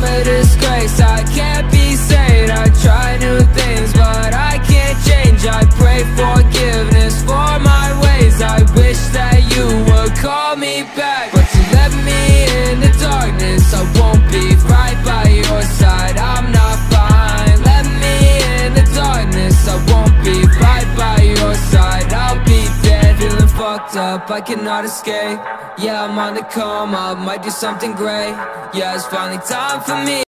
I'm a disgrace I can't be sane I try new things but I can't change. I pray forgiveness for my ways. I wish that you would call me back But you left me in the darkness. I won't be right by your side. I'm not fine. Let me in the darkness. I won't be right by your side. I'll be dead Feeling fucked up. I cannot escape Yeah, I'm on the come up Might do something great. Yeah, it's finally time for me